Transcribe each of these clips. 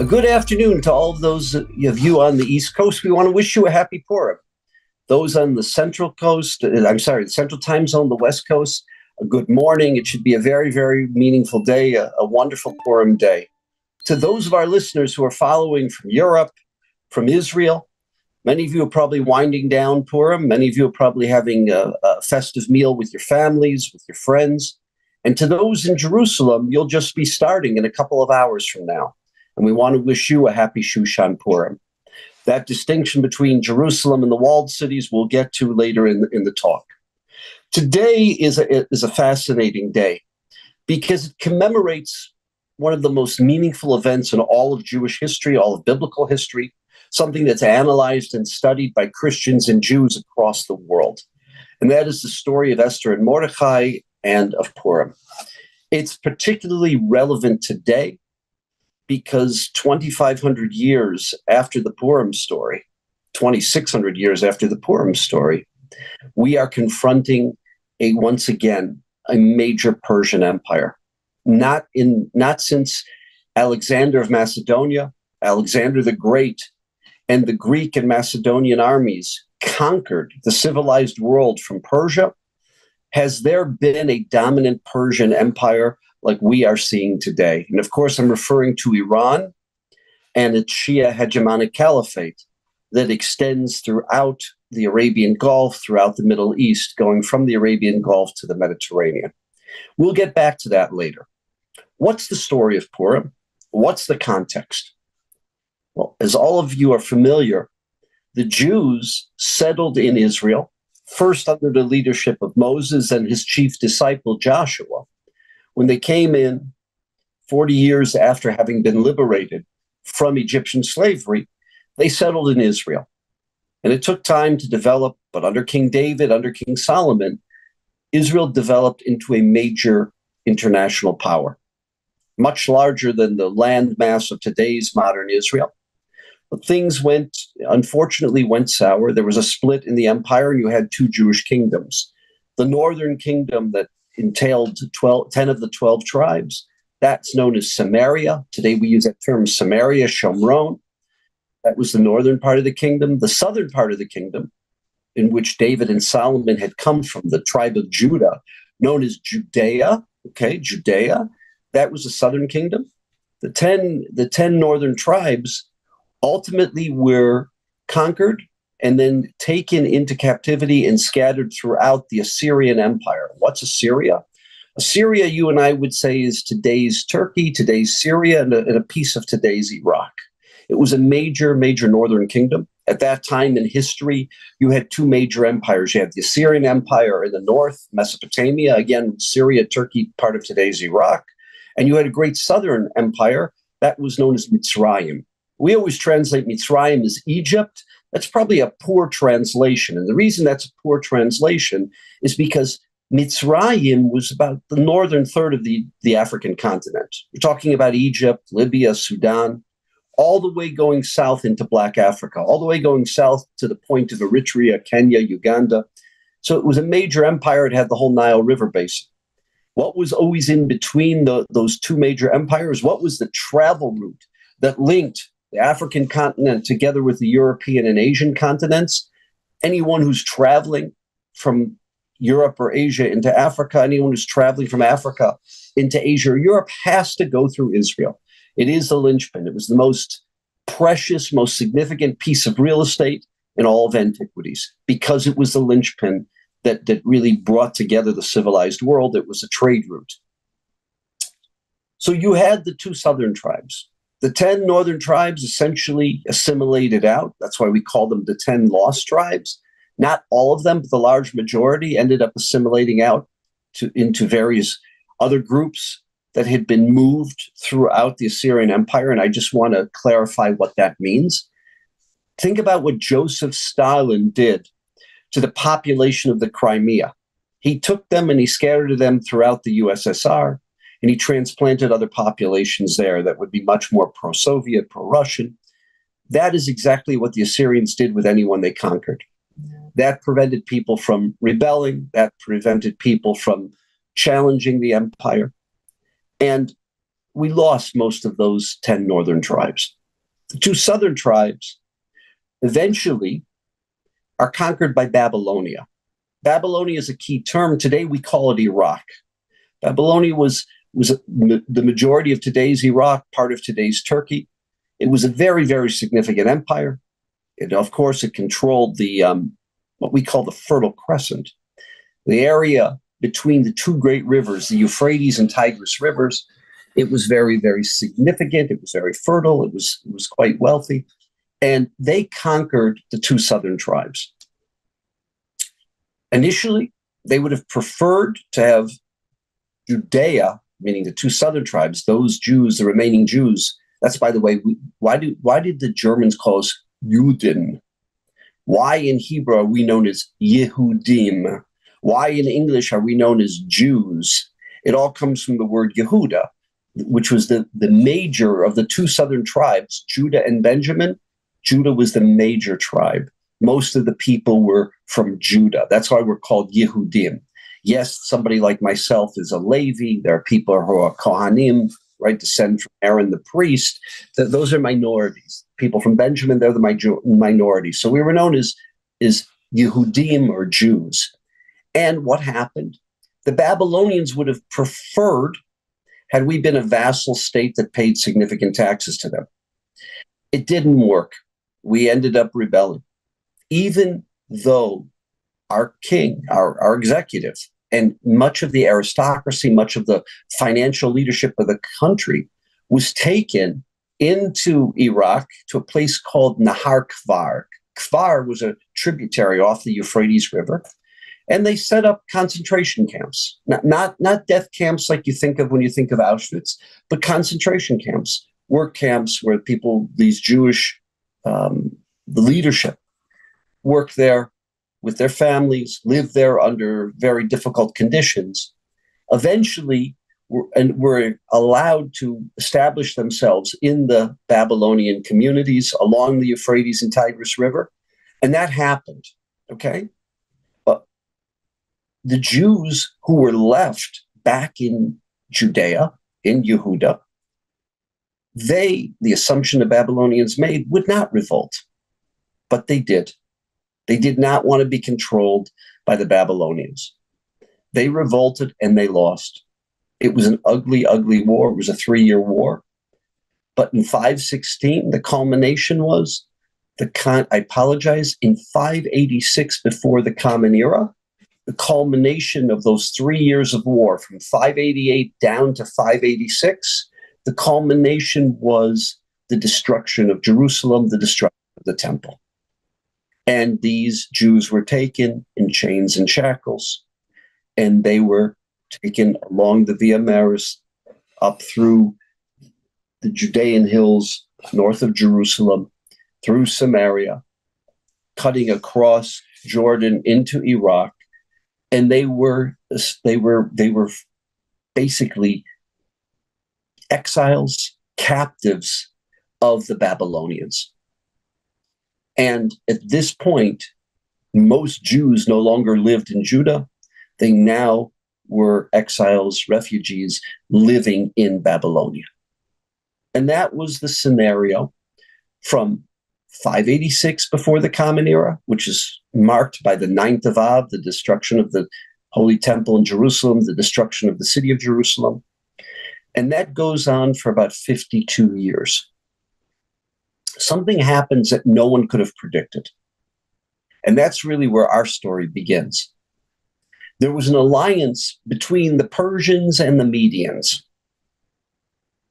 A good afternoon to all of those of you on the East Coast. We want to wish you a happy Purim. Those on the Central Coast, uh, I'm sorry, the Central Time Zone, the West Coast, a good morning. It should be a very, very meaningful day, a, a wonderful Purim day. To those of our listeners who are following from Europe, from Israel, many of you are probably winding down Purim. Many of you are probably having a, a festive meal with your families, with your friends. And to those in Jerusalem, you'll just be starting in a couple of hours from now. And we want to wish you a happy Shushan Purim. That distinction between Jerusalem and the walled cities we'll get to later in the, in the talk. Today is a, is a fascinating day because it commemorates one of the most meaningful events in all of Jewish history, all of biblical history, something that's analyzed and studied by Christians and Jews across the world. And that is the story of Esther and Mordechai and of Purim. It's particularly relevant today because 2,500 years after the Purim story, 2,600 years after the Purim story, we are confronting a once again a major Persian empire. Not in not since Alexander of Macedonia, Alexander the Great, and the Greek and Macedonian armies conquered the civilized world from Persia. Has there been a dominant Persian empire like we are seeing today. And of course, I'm referring to Iran and its Shia hegemonic caliphate that extends throughout the Arabian Gulf, throughout the Middle East, going from the Arabian Gulf to the Mediterranean. We'll get back to that later. What's the story of Purim? What's the context? Well, as all of you are familiar, the Jews settled in Israel, first under the leadership of Moses and his chief disciple Joshua, when they came in 40 years after having been liberated from Egyptian slavery, they settled in Israel. And it took time to develop, but under King David, under King Solomon, Israel developed into a major international power, much larger than the landmass of today's modern Israel. But things went, unfortunately, went sour. There was a split in the empire, and you had two Jewish kingdoms. The northern kingdom that entailed 12, 10 of the 12 tribes. That's known as Samaria. Today we use that term Samaria, Shomron. That was the northern part of the kingdom. The southern part of the kingdom, in which David and Solomon had come from, the tribe of Judah, known as Judea. Okay, Judea. That was the southern kingdom. The 10, the 10 northern tribes ultimately were conquered and then taken into captivity and scattered throughout the Assyrian Empire. What's Assyria? Assyria, you and I would say, is today's Turkey, today's Syria, and a, and a piece of today's Iraq. It was a major, major northern kingdom. At that time in history, you had two major empires. You had the Assyrian Empire in the north, Mesopotamia, again, Syria, Turkey, part of today's Iraq. And you had a great southern empire that was known as Mitzrayim. We always translate Mitzrayim as Egypt, that's probably a poor translation. And the reason that's a poor translation is because Mitzrayim was about the northern third of the, the African continent. We're talking about Egypt, Libya, Sudan, all the way going south into Black Africa, all the way going south to the point of Eritrea, Kenya, Uganda. So it was a major empire. It had the whole Nile River basin. What was always in between the, those two major empires? What was the travel route that linked the African continent together with the European and Asian continents. Anyone who's traveling from Europe or Asia into Africa, anyone who's traveling from Africa into Asia or Europe has to go through Israel. It is the linchpin. It was the most precious, most significant piece of real estate in all of antiquities because it was the linchpin that, that really brought together the civilized world. It was a trade route. So you had the two southern tribes, the 10 northern tribes essentially assimilated out. That's why we call them the 10 lost tribes. Not all of them, but the large majority ended up assimilating out to, into various other groups that had been moved throughout the Assyrian Empire. And I just want to clarify what that means. Think about what Joseph Stalin did to the population of the Crimea. He took them and he scattered them throughout the USSR and he transplanted other populations there that would be much more pro Soviet, pro Russian. That is exactly what the Assyrians did with anyone they conquered. That prevented people from rebelling, that prevented people from challenging the empire. And we lost most of those 10 northern tribes. The two southern tribes eventually are conquered by Babylonia. Babylonia is a key term. Today we call it Iraq. Babylonia was, was the majority of today's Iraq, part of today's Turkey. It was a very, very significant empire. And of course, it controlled the um, what we call the Fertile Crescent, the area between the two great rivers, the Euphrates and Tigris rivers. It was very, very significant. It was very fertile. It was, it was quite wealthy. And they conquered the two southern tribes. Initially, they would have preferred to have Judea, meaning the two southern tribes, those Jews, the remaining Jews. That's, by the way, why, do, why did the Germans call us Juden? Why in Hebrew are we known as Yehudim? Why in English are we known as Jews? It all comes from the word Yehuda, which was the, the major of the two southern tribes, Judah and Benjamin. Judah was the major tribe. Most of the people were from Judah. That's why we're called Yehudim. Yes, somebody like myself is a Levi. There are people who are Kohanim, right, descend from Aaron the priest. That those are minorities. People from Benjamin, they're the minority. So we were known as, as Yehudim or Jews. And what happened? The Babylonians would have preferred had we been a vassal state that paid significant taxes to them. It didn't work. We ended up rebelling. Even though our king, our, our executive, and much of the aristocracy, much of the financial leadership of the country was taken into Iraq to a place called Nahar Kvar. Kvar was a tributary off the Euphrates River and they set up concentration camps not, not not death camps like you think of when you think of auschwitz but concentration camps work camps where people these jewish um, leadership worked there with their families live there under very difficult conditions eventually were, and were allowed to establish themselves in the babylonian communities along the euphrates and tigris river and that happened okay But the Jews who were left back in Judea, in Yehuda, they, the assumption the Babylonians made, would not revolt. But they did. They did not want to be controlled by the Babylonians. They revolted and they lost. It was an ugly, ugly war. It was a three year war. But in 516, the culmination was the con- I apologize, in 586 before the Common Era, the culmination of those three years of war from 588 down to 586, the culmination was the destruction of Jerusalem, the destruction of the temple. And these Jews were taken in chains and shackles, and they were taken along the Via Maris up through the Judean hills north of Jerusalem, through Samaria, cutting across Jordan into Iraq, and they were they were they were basically exiles, captives of the Babylonians. And at this point, most Jews no longer lived in Judah. They now were exiles, refugees living in Babylonia. And that was the scenario from 586 before the Common Era, which is marked by the ninth of Av, the destruction of the Holy Temple in Jerusalem, the destruction of the city of Jerusalem. And that goes on for about 52 years. Something happens that no one could have predicted. And that's really where our story begins. There was an alliance between the Persians and the Medians.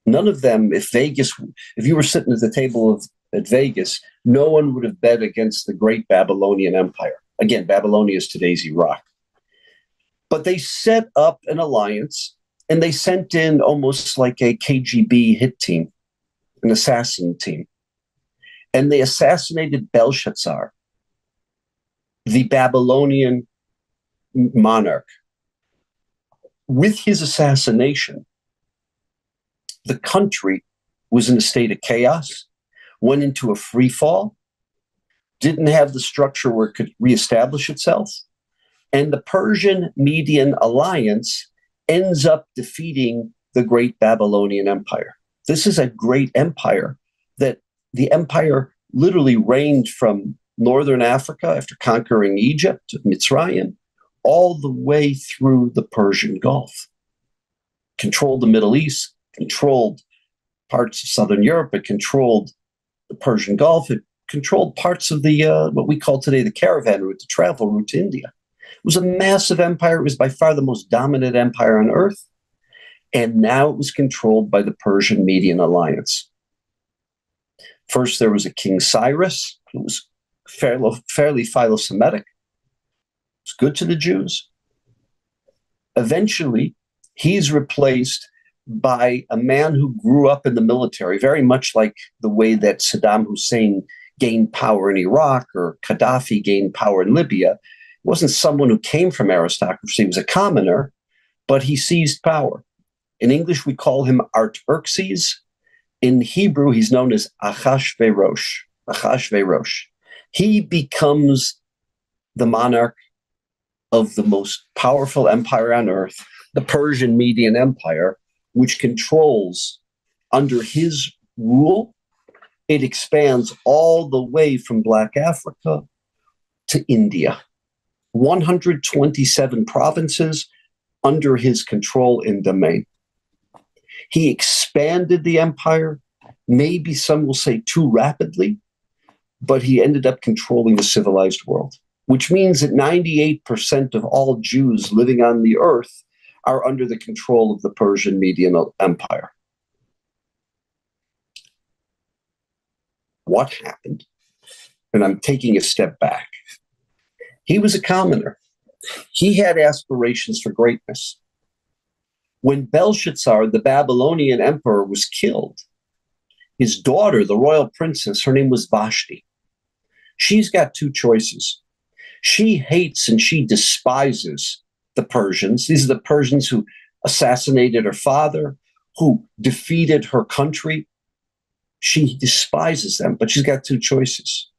None of them, if Vegas, if you were sitting at the table of at Vegas, no one would have bet against the great Babylonian Empire. Again, Babylonia is today's Iraq. But they set up an alliance and they sent in almost like a KGB hit team, an assassin team. And they assassinated Belshazzar, the Babylonian monarch. With his assassination, the country was in a state of chaos went into a free fall, didn't have the structure where it could reestablish itself. And the Persian Median alliance ends up defeating the great Babylonian Empire. This is a great empire that the empire literally reigned from northern Africa after conquering Egypt, Mitzrayim, all the way through the Persian Gulf. Controlled the Middle East, controlled parts of southern Europe, it controlled the Persian Gulf, it controlled parts of the uh, what we call today the caravan route, the travel route to India. It was a massive empire. It was by far the most dominant empire on earth. And now it was controlled by the Persian Median Alliance. First, there was a King Cyrus, who was fairly, fairly philo-Semitic. It's good to the Jews. Eventually, he's replaced by a man who grew up in the military, very much like the way that Saddam Hussein gained power in Iraq or Gaddafi gained power in Libya. It wasn't someone who came from aristocracy, he was a commoner, but he seized power. In English, we call him Artaxerxes. In Hebrew, he's known as Achashverosh. Achashverosh. He becomes the monarch of the most powerful empire on earth, the Persian Median Empire, which controls under his rule, it expands all the way from Black Africa to India. 127 provinces under his control and domain. He expanded the empire, maybe some will say too rapidly, but he ended up controlling the civilized world, which means that 98% of all Jews living on the earth are under the control of the Persian Median Empire. What happened? And I'm taking a step back. He was a commoner. He had aspirations for greatness. When Belshazzar, the Babylonian emperor, was killed, his daughter, the royal princess, her name was Vashti. She's got two choices. She hates and she despises the Persians. These are the Persians who assassinated her father, who defeated her country. She despises them, but she's got two choices.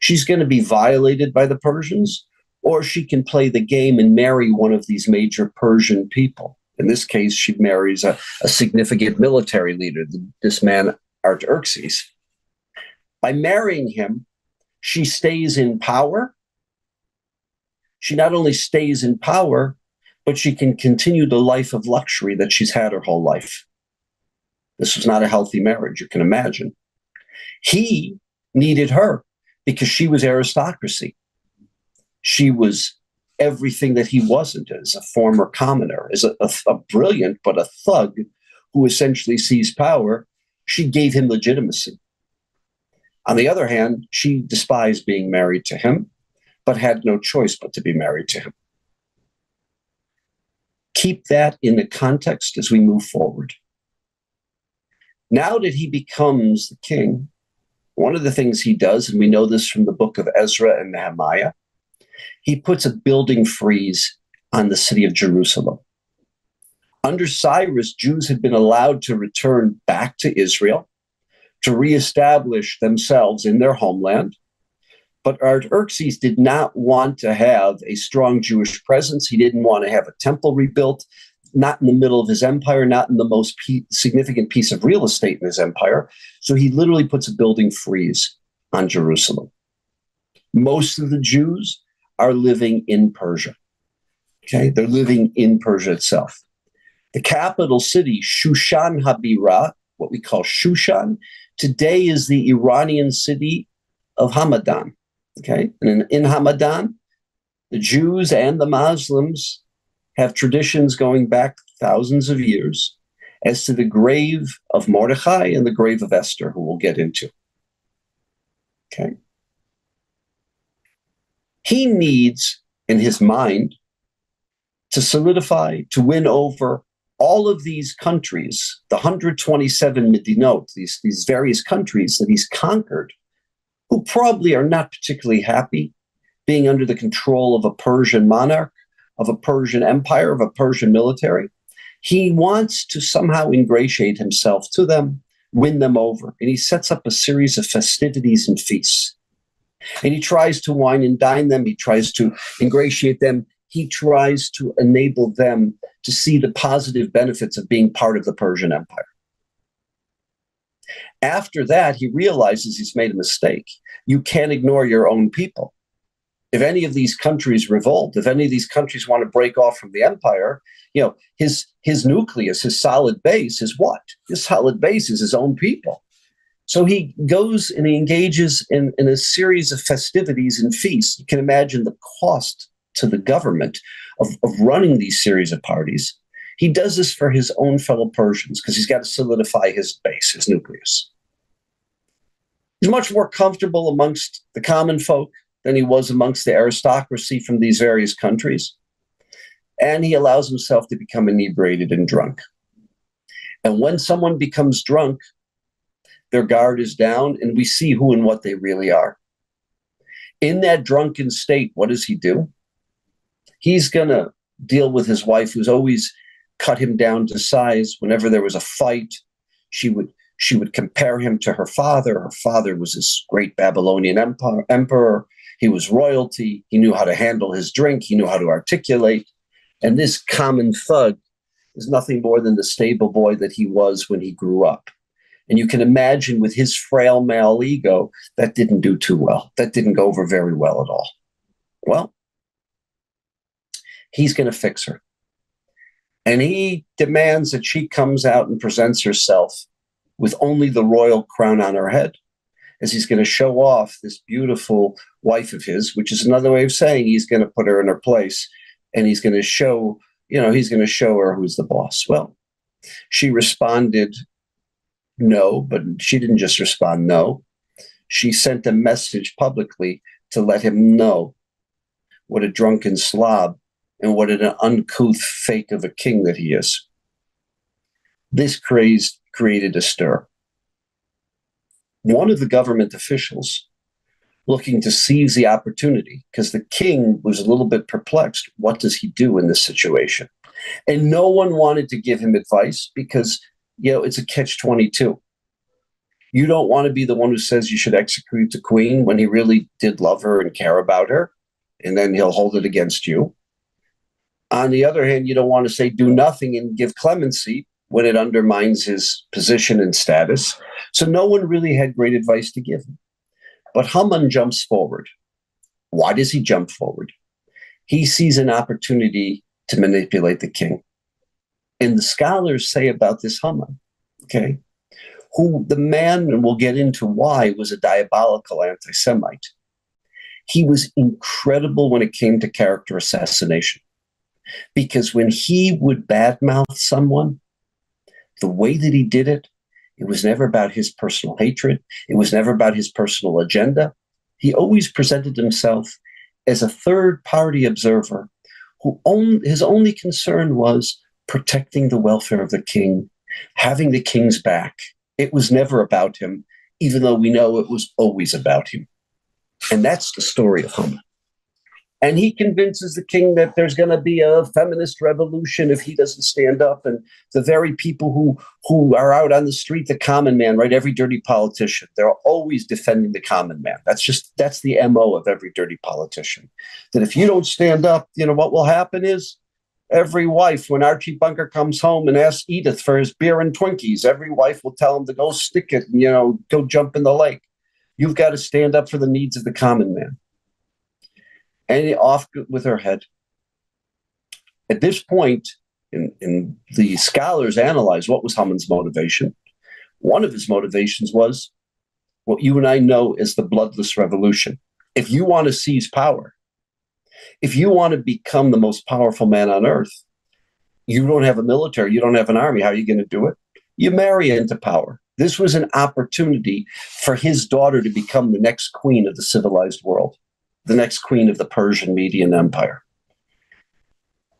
She's going to be violated by the Persians, or she can play the game and marry one of these major Persian people. In this case, she marries a, a significant military leader, this man, Artaxerxes. By marrying him, she stays in power. She not only stays in power, but she can continue the life of luxury that she's had her whole life. This was not a healthy marriage, you can imagine. He needed her because she was aristocracy. She was everything that he wasn't as a former commoner, as a, a, a brilliant but a thug who essentially seized power. She gave him legitimacy. On the other hand, she despised being married to him, but had no choice but to be married to him. Keep that in the context as we move forward. Now that he becomes the king, one of the things he does, and we know this from the book of Ezra and Nehemiah, he puts a building freeze on the city of Jerusalem. Under Cyrus, Jews had been allowed to return back to Israel to reestablish themselves in their homeland. But Artaxerxes did not want to have a strong Jewish presence. He didn't want to have a temple rebuilt, not in the middle of his empire, not in the most significant piece of real estate in his empire. So he literally puts a building freeze on Jerusalem. Most of the Jews are living in Persia. Okay, they're living in Persia itself. The capital city, Shushan Habira, what we call Shushan, today is the Iranian city of Hamadan. Okay, and in, in Hamadan, the Jews and the Muslims have traditions going back thousands of years as to the grave of Mordechai and the grave of Esther, who we'll get into. Okay. He needs, in his mind, to solidify, to win over all of these countries, the 127 Medinot, these, these various countries that he's conquered, who probably are not particularly happy being under the control of a Persian monarch, of a Persian empire, of a Persian military. He wants to somehow ingratiate himself to them, win them over. And he sets up a series of festivities and feasts. And he tries to wine and dine them. He tries to ingratiate them. He tries to enable them to see the positive benefits of being part of the Persian Empire. After that, he realizes he's made a mistake. You can't ignore your own people. If any of these countries revolt, if any of these countries want to break off from the empire, you know, his his nucleus, his solid base is what? His solid base is his own people. So he goes and he engages in, in a series of festivities and feasts. You can imagine the cost to the government of, of running these series of parties. He does this for his own fellow Persians because he's got to solidify his base, his nucleus. He's much more comfortable amongst the common folk than he was amongst the aristocracy from these various countries. And he allows himself to become inebriated and drunk. And when someone becomes drunk, their guard is down, and we see who and what they really are. In that drunken state, what does he do? He's going to deal with his wife, who's always cut him down to size. Whenever there was a fight, she would she would compare him to her father. Her father was this great Babylonian emperor. He was royalty. He knew how to handle his drink. He knew how to articulate. And this common thug is nothing more than the stable boy that he was when he grew up. And you can imagine with his frail male ego, that didn't do too well. That didn't go over very well at all. Well, he's going to fix her. And he demands that she comes out and presents herself with only the royal crown on her head, as he's going to show off this beautiful wife of his, which is another way of saying he's going to put her in her place and he's going to show, you know, he's going to show her who's the boss. Well, she responded no, but she didn't just respond no. She sent a message publicly to let him know what a drunken slob and what an uncouth fake of a king that he is. This craze created a stir. One of the government officials looking to seize the opportunity because the king was a little bit perplexed. What does he do in this situation? And no one wanted to give him advice because you know, it's a catch 22. You don't want to be the one who says you should execute the queen when he really did love her and care about her, and then he'll hold it against you. On the other hand, you don't want to say do nothing and give clemency when it undermines his position and status. So no one really had great advice to give him. But Haman jumps forward. Why does he jump forward? He sees an opportunity to manipulate the king. And the scholars say about this Haman, okay, who the man, and we'll get into why, was a diabolical anti Semite. He was incredible when it came to character assassination. Because when he would badmouth someone, the way that he did it, it was never about his personal hatred. It was never about his personal agenda. He always presented himself as a third party observer who own, his only concern was protecting the welfare of the king, having the king's back. It was never about him, even though we know it was always about him. And that's the story of Haman. And he convinces the king that there's going to be a feminist revolution if he doesn't stand up. And the very people who, who are out on the street, the common man, right? Every dirty politician, they're always defending the common man. That's just, that's the MO of every dirty politician. That if you don't stand up, you know, what will happen is Every wife, when Archie Bunker comes home and asks Edith for his beer and Twinkies, every wife will tell him to go stick it and, you know, go jump in the lake. You've got to stand up for the needs of the common man. And off with her head. At this point, in, in the scholars analyze what was Haman's motivation. One of his motivations was what you and I know as the bloodless revolution. If you want to seize power, if you want to become the most powerful man on earth, you don't have a military, you don't have an army. How are you going to do it? You marry into power. This was an opportunity for his daughter to become the next queen of the civilized world, the next queen of the Persian Median Empire.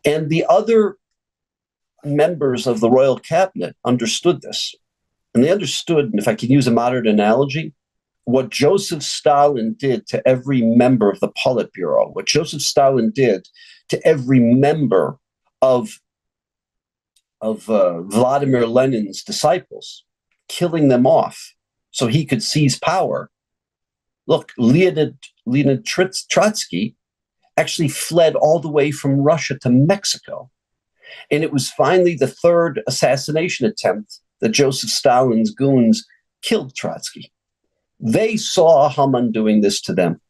And the other members of the royal cabinet understood this. And they understood, and if I can use a modern analogy, what Joseph Stalin did to every member of the Politburo, what Joseph Stalin did to every member of, of uh, Vladimir Lenin's disciples, killing them off so he could seize power. Look, Leonid, Leonid Trotsky actually fled all the way from Russia to Mexico And it was finally the third assassination attempt that Joseph Stalin's goons killed Trotsky. They saw Haman doing this to them.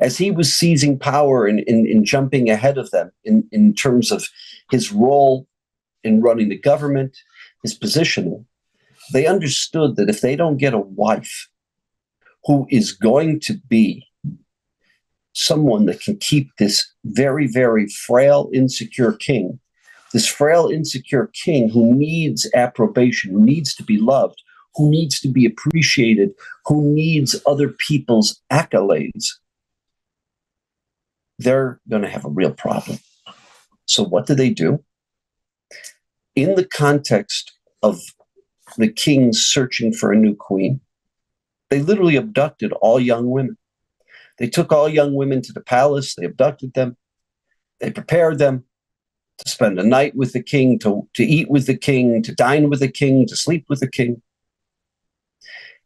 As he was seizing power and in, in, in, jumping ahead of them in, in terms of his role in running the government, his positioning, they understood that if they don't get a wife who is going to be someone that can keep this very, very frail, insecure king, this frail, insecure king who needs approbation, who needs to be loved, who needs to be appreciated, who needs other people's accolades, they're going to have a real problem. So, what do they do? In the context of the king searching for a new queen, they literally abducted all young women. They took all young women to the palace, they abducted them, they prepared them to spend a night with the king, to, to eat with the king, to dine with the king, to sleep with the king.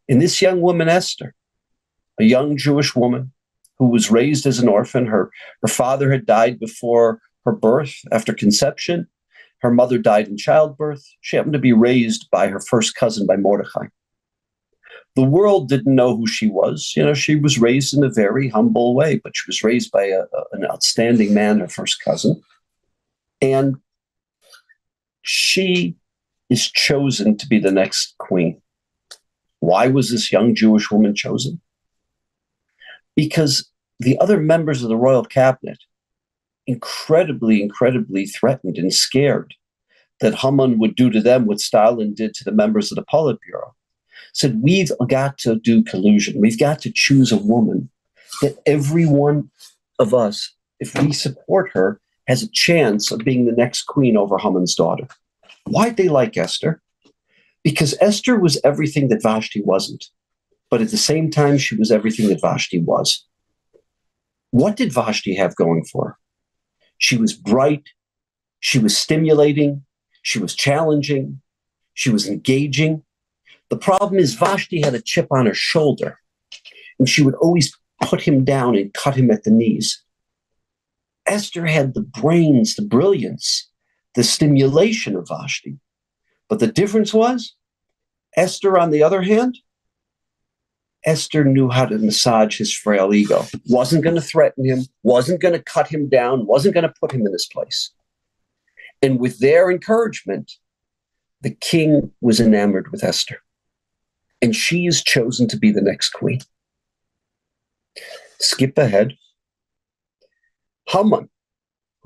And this young woman, Esther, a young Jewish woman who was raised as an orphan, her, her father had died before her birth after conception. Her mother died in childbirth. She happened to be raised by her first cousin, by Mordechai. The world didn't know who she was. You know, she was raised in a very humble way, but she was raised by a, a, an outstanding man, her first cousin. And she is chosen to be the next queen. Why was this young Jewish woman chosen? Because the other members of the royal cabinet incredibly, incredibly threatened and scared that Haman would do to them what Stalin did to the members of the Politburo. Said, We've got to do collusion. We've got to choose a woman that every one of us, if we support her, has a chance of being the next queen over Haman's daughter. Why'd they like Esther? Because Esther was everything that Vashti wasn't. But at the same time, she was everything that Vashti was. What did Vashti have going for her? She was bright, she was stimulating, she was challenging, she was engaging. The problem is, Vashti had a chip on her shoulder, and she would always put him down and cut him at the knees. Esther had the brains, the brilliance, the stimulation of Vashti. But the difference was, Esther, on the other hand, Esther knew how to massage his frail ego. Wasn't going to threaten him, wasn't going to cut him down, wasn't going to put him in this place. And with their encouragement, the king was enamored with Esther. And she is chosen to be the next queen. Skip ahead. Haman,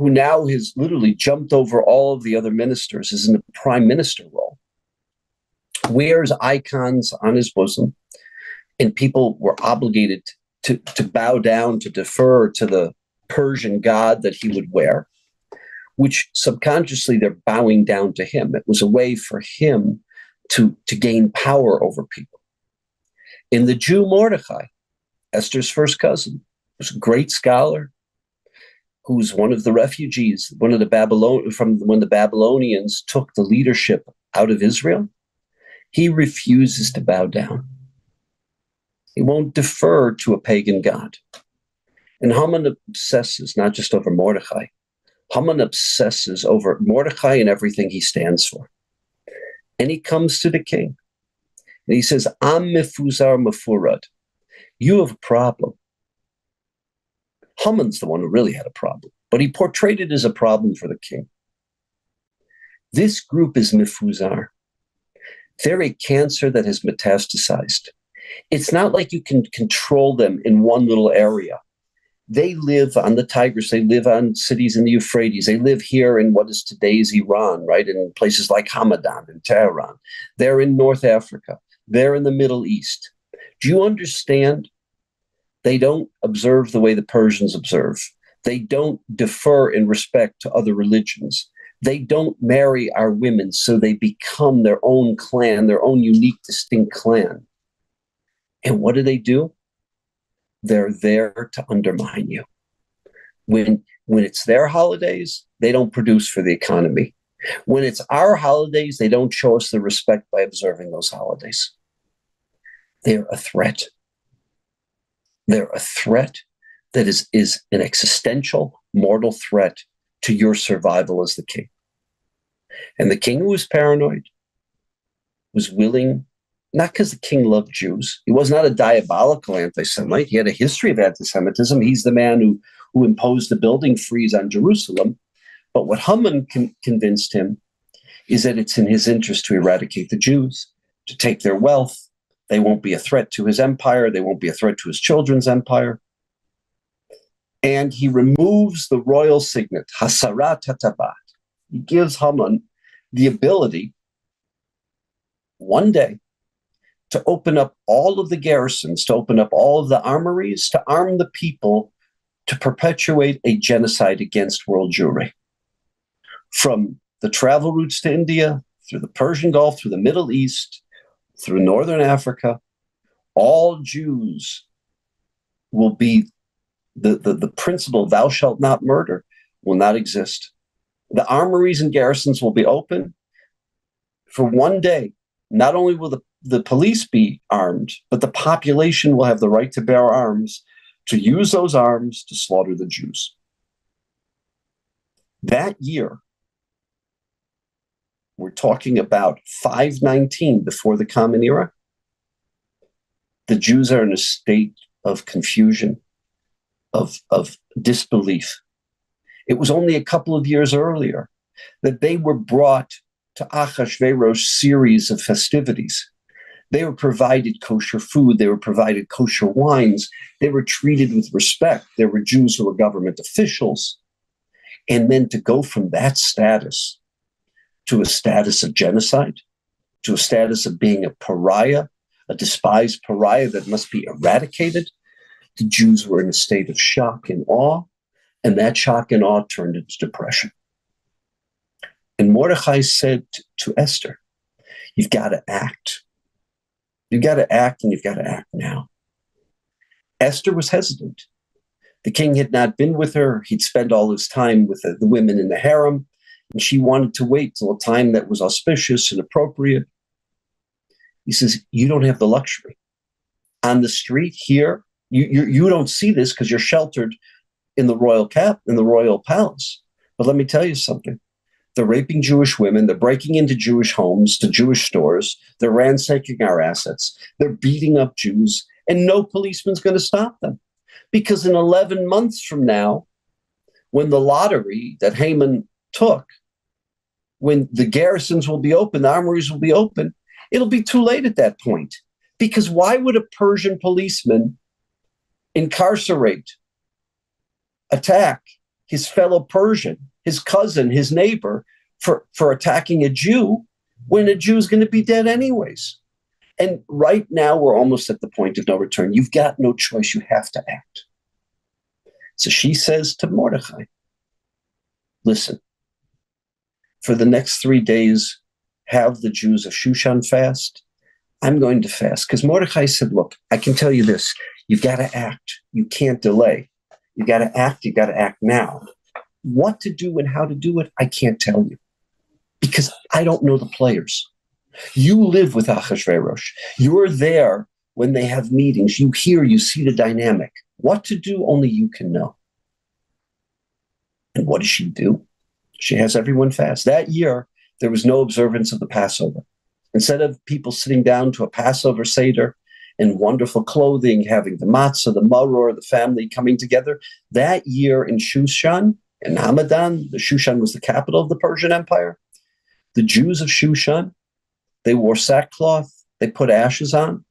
who now has literally jumped over all of the other ministers, is in the prime minister role, wears icons on his bosom and people were obligated to, to bow down, to defer to the Persian god that he would wear, which subconsciously they're bowing down to him. It was a way for him to, to gain power over people. In the Jew Mordechai, Esther's first cousin, was a great scholar who's one of the refugees, one of the Babylon from when the Babylonians took the leadership out of Israel. He refuses to bow down. He won't defer to a pagan god. And Haman obsesses not just over Mordecai, Haman obsesses over Mordecai and everything he stands for. And he comes to the king and he says, Am mifuzar mafurad. You have a problem. Haman's the one who really had a problem, but he portrayed it as a problem for the king. This group is mifuzar. They're a cancer that has metastasized it's not like you can control them in one little area. They live on the Tigris, they live on cities in the Euphrates, they live here in what is today's Iran, right? In places like Hamadan and Tehran. They're in North Africa, they're in the Middle East. Do you understand? They don't observe the way the Persians observe. They don't defer in respect to other religions. They don't marry our women, so they become their own clan, their own unique, distinct clan. And what do they do? They're there to undermine you. When when it's their holidays, they don't produce for the economy. When it's our holidays, they don't show us the respect by observing those holidays. They're a threat. They're a threat that is, is an existential, mortal threat to your survival as the king. And the king, who was paranoid, was willing, not because the king loved Jews. He was not a diabolical anti Semite. He had a history of anti Semitism. He's the man who, who imposed the building freeze on Jerusalem. But what Haman con- convinced him is that it's in his interest to eradicate the Jews, to take their wealth. They won't be a threat to his empire. They won't be a threat to his children's empire. And he removes the royal signet, Hasarat Tatabat. He gives Haman the ability one day to open up all of the garrisons, to open up all of the armories, to arm the people to perpetuate a genocide against world Jewry. From the travel routes to India, through the Persian Gulf, through the Middle East, through Northern Africa, all Jews will be the, the, the principle, thou shalt not murder, will not exist. The armories and garrisons will be open for one day. Not only will the, the police be armed, but the population will have the right to bear arms to use those arms to slaughter the Jews. That year, we're talking about 519 before the Common Era. The Jews are in a state of confusion, of, of disbelief. It was only a couple of years earlier that they were brought to Achashverosh's series of festivities. They were provided kosher food, they were provided kosher wines, they were treated with respect. There were Jews who were government officials. And then to go from that status to a status of genocide, to a status of being a pariah, a despised pariah that must be eradicated, the Jews were in a state of shock and awe, and that shock and awe turned into depression. And Mordechai said to Esther, You've got to act. You've got to act, and you've got to act now. Esther was hesitant. The king had not been with her. He'd spent all his time with the, women in the harem, and she wanted to wait till a time that was auspicious and appropriate. He says, You don't have the luxury. On the street here, you, you, you don't see this because you're sheltered in the royal cap, in the royal palace. But let me tell you something. They're raping Jewish women. They're breaking into Jewish homes, to Jewish stores. They're ransacking our assets. They're beating up Jews, and no policeman's going to stop them. Because in 11 months from now, when the lottery that Haman took, when the garrisons will be open, the armories will be open, it'll be too late at that point. Because why would a Persian policeman incarcerate attack his fellow Persian, his cousin, his neighbor for, for attacking a Jew when a Jew is going to be dead anyways. And right now, we're almost at the point of no return. You've got no choice. You have to act. So she says to Mordechai, Listen, for the next three days, have the Jews of Shushan fast. I'm going to fast. Because Mordechai said, Look, I can tell you this you've got to act, you can't delay. You've got to act. You've got to act now. What to do and how to do it, I can't tell you because I don't know the players. You live with Achashverosh. You're there when they have meetings. You hear, you see the dynamic. What to do, only you can know. And what does she do? She has everyone fast. That year, there was no observance of the Passover. Instead of people sitting down to a Passover Seder, in wonderful clothing, having the matzah, the maror, the family coming together. That year in Shushan, in Hamadan, the Shushan was the capital of the Persian Empire. The Jews of Shushan, they wore sackcloth, they put ashes on,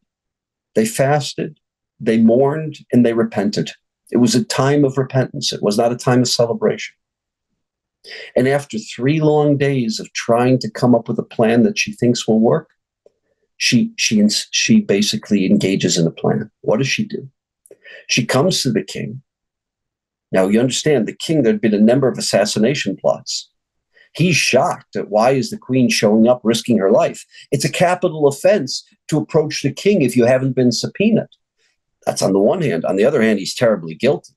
they fasted, they mourned, and they repented. It was a time of repentance. It was not a time of celebration. And after three long days of trying to come up with a plan that she thinks will work, she she she basically engages in a plan. What does she do? She comes to the king. Now you understand the king. There'd been a number of assassination plots. He's shocked at why is the queen showing up, risking her life. It's a capital offense to approach the king if you haven't been subpoenaed. That's on the one hand. On the other hand, he's terribly guilty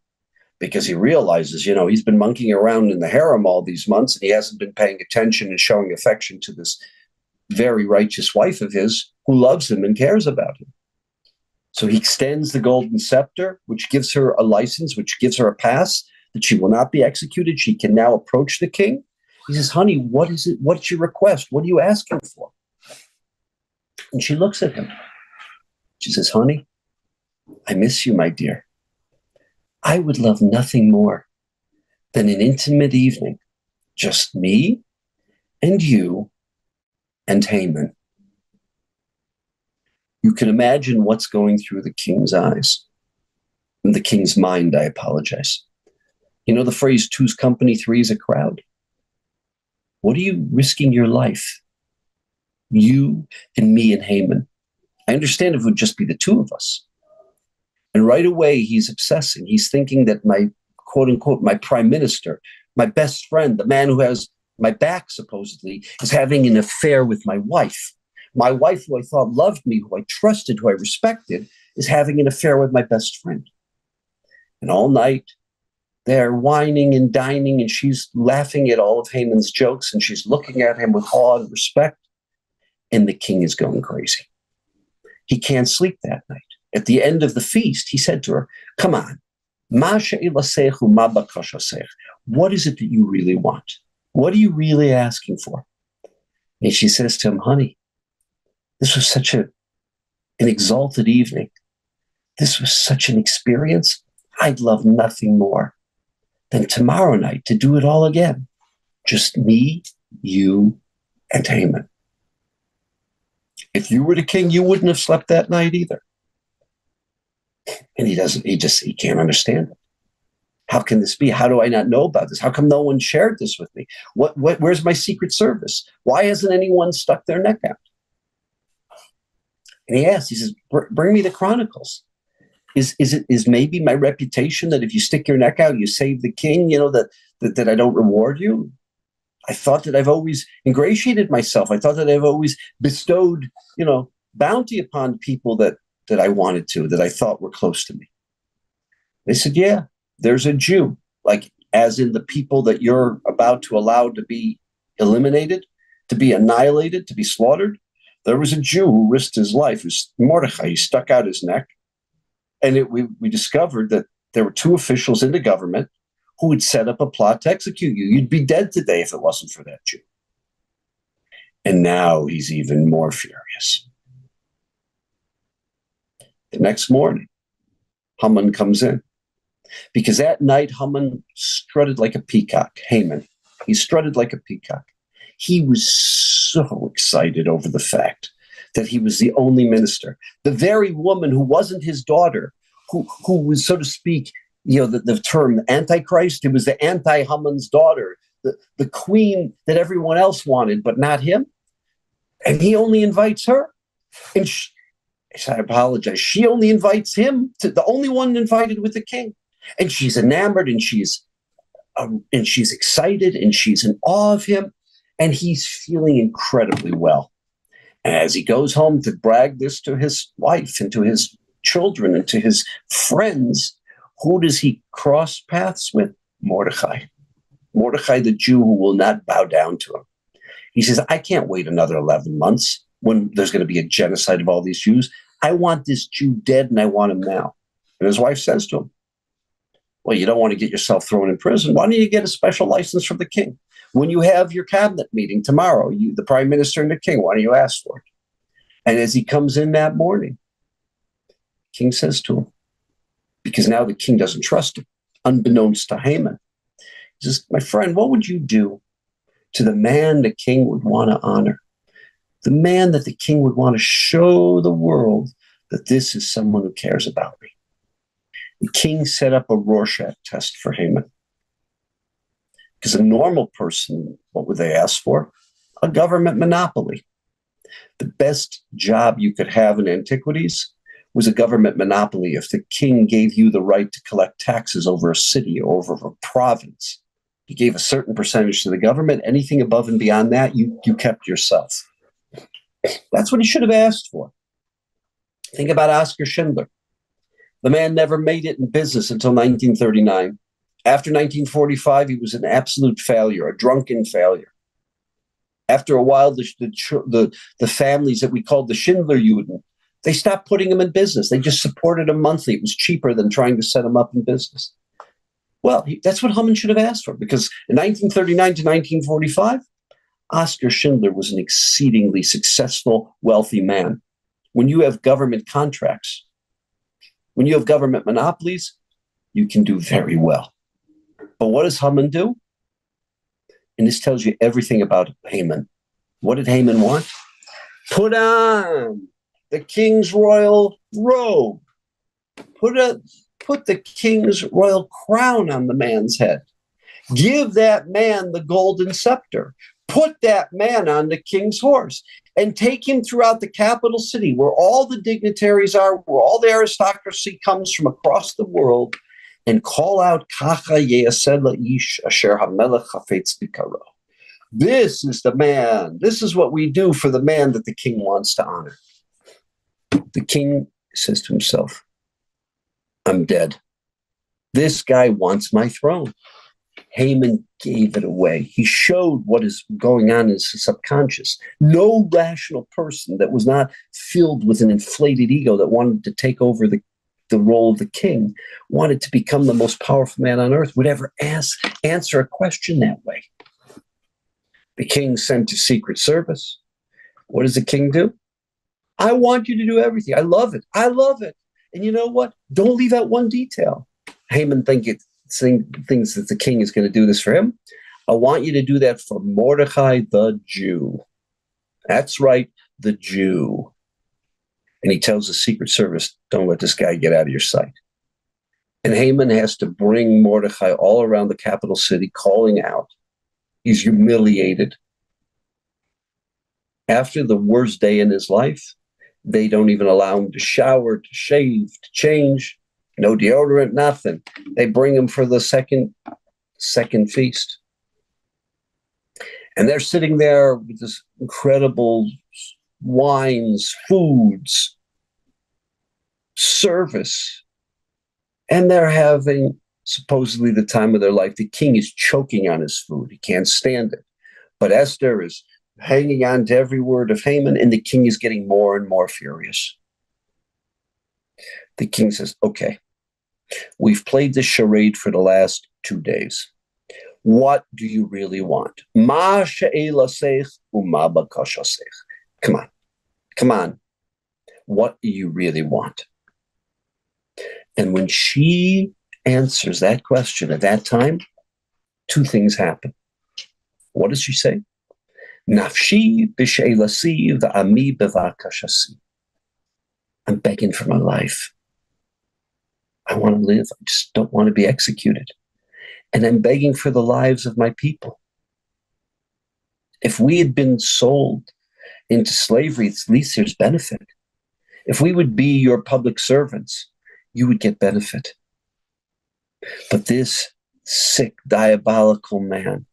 because he realizes, you know, he's been monkeying around in the harem all these months and he hasn't been paying attention and showing affection to this very righteous wife of his who loves him and cares about him. So he extends the golden scepter, which gives her a license, which gives her a pass that she will not be executed. She can now approach the king. He says, honey, what is it? What's your request? What are you asking for? And she looks at him. She says, honey, I miss you, my dear. I would love nothing more than an intimate evening, just me and you and Haman. You can imagine what's going through the king's eyes, the king's mind, I apologize. You know the phrase, two's company, three's a crowd? What are you risking your life? You and me and Haman. I understand if it would just be the two of us. And right away, he's obsessing. He's thinking that my quote unquote, my prime minister, my best friend, the man who has my back supposedly, is having an affair with my wife. My wife, who I thought loved me, who I trusted, who I respected, is having an affair with my best friend. And all night, they're wining and dining, and she's laughing at all of Haman's jokes, and she's looking at him with awe and respect. And the king is going crazy. He can't sleep that night. At the end of the feast, he said to her, Come on, what is it that you really want? What are you really asking for? And she says to him, Honey, this was such a, an exalted evening. This was such an experience. I'd love nothing more than tomorrow night to do it all again. Just me, you, and Haman. If you were the king, you wouldn't have slept that night either. And he doesn't, he just, he can't understand it. How can this be? How do I not know about this? How come no one shared this with me? What, what, where's my secret service? Why hasn't anyone stuck their neck out? And he asks, he says, bring me the chronicles. Is, is it, is maybe my reputation that if you stick your neck out, you save the king, you know, that, that, that I don't reward you? I thought that I've always ingratiated myself. I thought that I've always bestowed, you know, bounty upon people that that I wanted to, that I thought were close to me. They said, Yeah, there's a Jew, like as in the people that you're about to allow to be eliminated, to be annihilated, to be slaughtered. There was a Jew who risked his life, was Mordechai. He stuck out his neck. And it, we, we discovered that there were two officials in the government who would set up a plot to execute you. You'd be dead today if it wasn't for that Jew. And now he's even more furious. The next morning, Haman comes in. Because that night, Haman strutted like a peacock. Haman, he strutted like a peacock. He was so excited over the fact that he was the only minister. The very woman who wasn't his daughter, who, who was, so to speak, you know, the, the term Antichrist, it was the anti Haman's daughter, the, the queen that everyone else wanted, but not him. And he only invites her. And she, I apologize. She only invites him to the only one invited with the king, and she's enamored and she's um, and she's excited and she's in awe of him, and he's feeling incredibly well. And as he goes home to brag this to his wife and to his children and to his friends, who does he cross paths with? Mordecai. Mordecai, the Jew who will not bow down to him. He says, I can't wait another 11 months when there's going to be a genocide of all these Jews. I want this Jew dead and I want him now. And his wife says to him, Well, you don't want to get yourself thrown in prison. Why don't you get a special license from the king? When you have your cabinet meeting tomorrow, you, the prime minister and the king, why don't you ask for it? And as he comes in that morning, king says to him, because now the king doesn't trust him, unbeknownst to Haman. He says, My friend, what would you do to the man the king would want to honor? The man that the king would want to show the world that this is someone who cares about me. The king set up a Rorschach test for Haman. Because a normal person, what would they ask for? A government monopoly. The best job you could have in antiquities was a government monopoly if the king gave you the right to collect taxes over a city or over a province. He gave a certain percentage to the government. Anything above and beyond that, you, you kept yourself. That's what he should have asked for. Think about Oskar Schindler. The man never made it in business until 1939. After 1945, he was an absolute failure, a drunken failure. After a while, the, the, the, families that we called the Schindler Juden, they stopped putting him in business. They just supported him monthly. It was cheaper than trying to set him up in business. Well, he, that's what Haman should have asked for because in 1939 to 1945, Oskar Schindler was an exceedingly successful, wealthy man. When you have government contracts, when you have government monopolies, you can do very well. But what does Haman do? And this tells you everything about Haman. What did Haman want? Put on the king's royal robe. Put a put the king's royal crown on the man's head. Give that man the golden scepter. Put that man on the king's horse and take him throughout the capital city where all the dignitaries are, where all the aristocracy comes from across the world, and call out. This is the man. This is what we do for the man that the king wants to honor. The king says to himself, I'm dead. This guy wants my throne. Haman gave it away. He showed what is going on in his subconscious. No rational person that was not filled with an inflated ego that wanted to take over the, the role of the king, wanted to become the most powerful man on earth, would ever ask, answer a question that way. The king sent to Secret Service. What does the king do? I want you to do everything. I love it. I love it. And you know what? Don't leave out one detail. Haman think it, think, thinks that the king is going to do this for him. I want you to do that for Mordecai the Jew. That's right, the Jew. And he tells the Secret Service, don't let this guy get out of your sight. And Haman has to bring Mordecai all around the capital city, calling out. He's humiliated. After the worst day in his life, they don't even allow him to shower, to shave, to change. No deodorant, nothing. They bring him for the second second feast. And they're sitting there with this incredible wines, foods, service. And they're having supposedly the time of their life. The king is choking on his food. He can't stand it. But Esther is hanging on to every word of Haman, and the king is getting more and more furious. The king says, Okay, we've played this charade for the last two days. What do you really want? Ma Come on. Come on. What do you really want? And when she answers that question at that time, two things happen. What does she say? Nafshi b'she'elasi v'ami b'vakashasi. I'm begging for my life. I want to live. I just don't want to be executed. And I'm begging for the lives of my people. If we had been sold into slavery, at least there's benefit. If we would be your public servants, you would get benefit. But this sick, diabolical man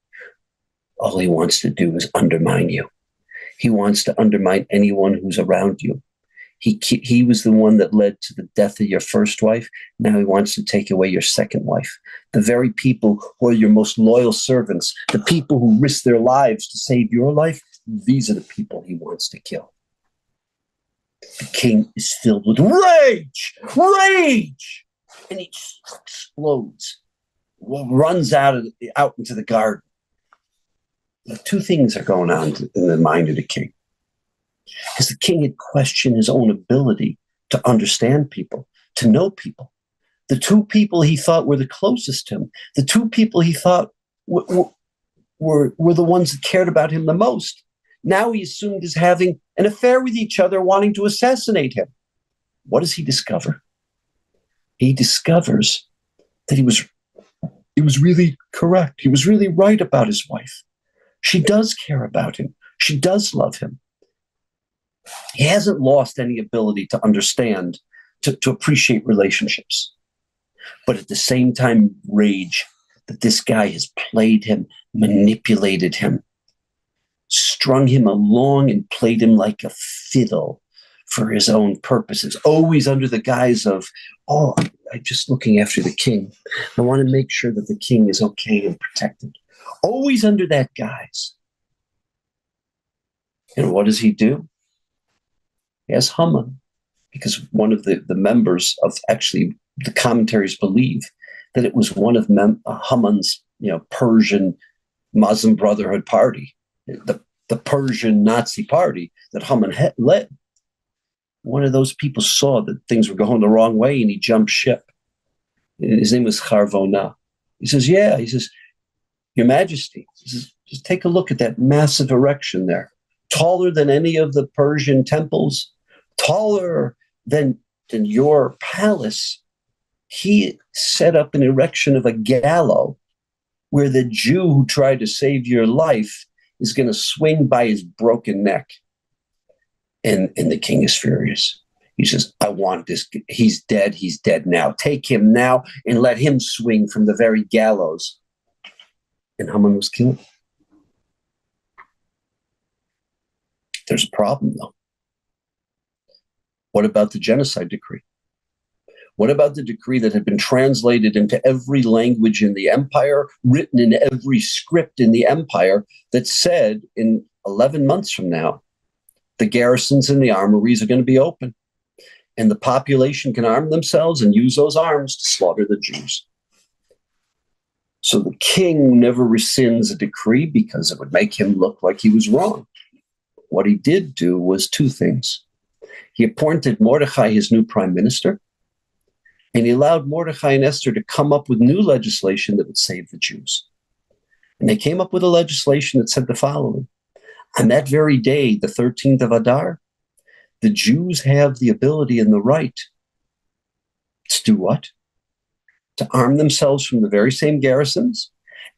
all he wants to do is undermine you. He wants to undermine anyone who's around you. He, he was the one that led to the death of your first wife. Now he wants to take away your second wife. The very people who are your most loyal servants, the people who risk their lives to save your life, these are the people he wants to kill. The king is filled with rage, rage, and he explodes, runs out of out into the garden two things are going on in the mind of the king. Because the king had questioned his own ability to understand people, to know people. The two people he thought were the closest to him, the two people he thought were, were, were the ones that cared about him the most. Now he assumed as having an affair with each other, wanting to assassinate him. What does he discover? He discovers that he was he was really correct. He was really right about his wife. She does care about him. She does love him. He hasn't lost any ability to understand, to, to appreciate relationships. But at the same time, rage that this guy has played him, manipulated him, strung him along and played him like a fiddle for his own purposes, always under the guise of, oh, I'm just looking after the king. I want to make sure that the king is okay and protected always under that guise. And what does he do? He has Haman, because one of the, the members of actually the commentaries believe that it was one of Mem- uh, Haman's, you know, Persian Muslim Brotherhood party, the, the Persian Nazi party that Haman led. One of those people saw that things were going the wrong way and he jumped ship. His name was Charvona. He says, Yeah, he says, Your Majesty, says, just take a look at that massive erection there, taller than any of the Persian temples, taller than, than your palace. He set up an erection of a gallows where the Jew who tried to save your life is going to swing by his broken neck. And, and the king is furious. He says, I want this. He's dead. He's dead now. Take him now and let him swing from the very gallows. And Haman was killed. There's a problem, though. What about the genocide decree? What about the decree that had been translated into every language in the empire, written in every script in the empire, that said in 11 months from now, the garrisons and the armories are going to be open, and the population can arm themselves and use those arms to slaughter the Jews? So the king never rescinds a decree because it would make him look like he was wrong. What he did do was two things. He appointed Mordechai his new prime minister, and he allowed Mordechai and Esther to come up with new legislation that would save the Jews. And they came up with a legislation that said the following On that very day, the 13th of Adar, the Jews have the ability and the right to do what? To arm themselves from the very same garrisons.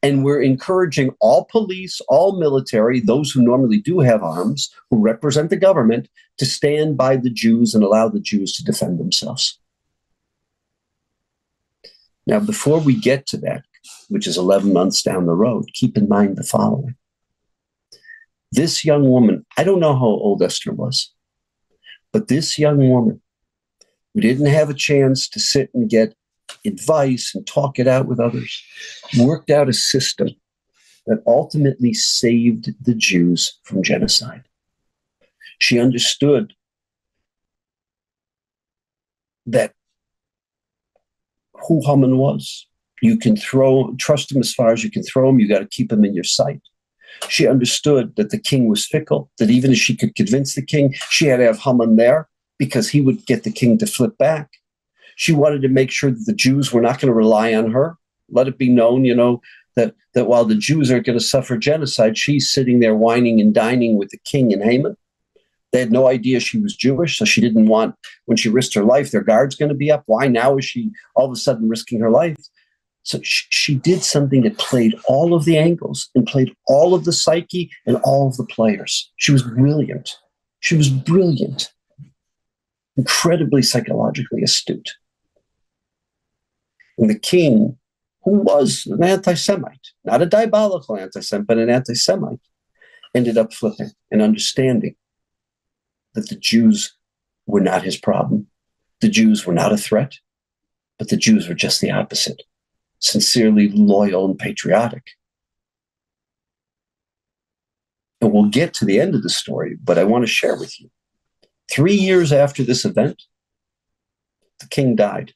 And we're encouraging all police, all military, those who normally do have arms, who represent the government, to stand by the Jews and allow the Jews to defend themselves. Now, before we get to that, which is 11 months down the road, keep in mind the following. This young woman, I don't know how old Esther was, but this young woman who didn't have a chance to sit and get advice and talk it out with others, worked out a system that ultimately saved the Jews from genocide. She understood that who Haman was. You can throw, trust him as far as you can throw him. You got to keep him in your sight. She understood that the king was fickle, that even if she could convince the king, she had to have Haman there because he would get the king to flip back. She wanted to make sure that the Jews were not going to rely on her. Let it be known, you know, that, that while the Jews are going to suffer genocide, she's sitting there wining and dining with the king and Haman. They had no idea she was Jewish, so she didn't want, when she risked her life, their guard's going to be up. Why now is she all of a sudden risking her life? So she, she did something that played all of the angles and played all of the psyche and all of the players. She was brilliant. She was brilliant, incredibly psychologically astute. The king, who was an anti Semite, not a diabolical anti Semite, but an anti Semite, ended up flipping and understanding that the Jews were not his problem. The Jews were not a threat, but the Jews were just the opposite sincerely loyal and patriotic. And we'll get to the end of the story, but I want to share with you. Three years after this event, the king died.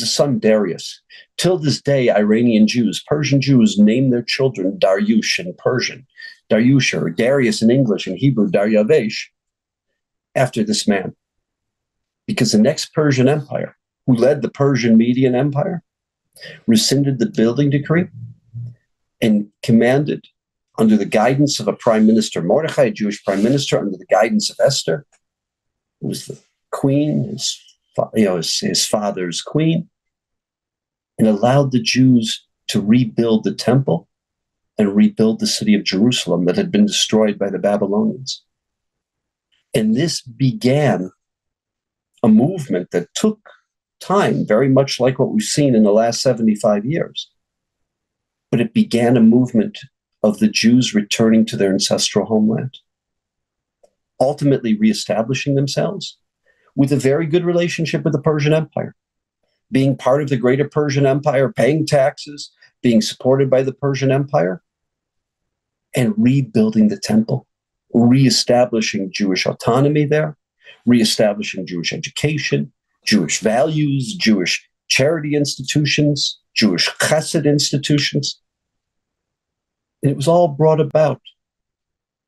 His son Darius. Till this day, Iranian Jews, Persian Jews, name their children Dariush in Persian, Dariush or Darius in English, in Hebrew, Daryavesh, after this man. Because the next Persian Empire, who led the Persian Median Empire, rescinded the building decree and commanded, under the guidance of a prime minister, Mordechai, a Jewish prime minister, under the guidance of Esther, who was the queen, you know, his, his father's queen, and allowed the Jews to rebuild the temple and rebuild the city of Jerusalem that had been destroyed by the Babylonians. And this began a movement that took time, very much like what we've seen in the last 75 years. But it began a movement of the Jews returning to their ancestral homeland, ultimately reestablishing themselves with a very good relationship with the Persian Empire, being part of the greater Persian Empire, paying taxes, being supported by the Persian Empire, and rebuilding the temple reestablishing Jewish autonomy there, reestablishing Jewish education, Jewish values, Jewish charity institutions, Jewish chesed institutions. And it was all brought about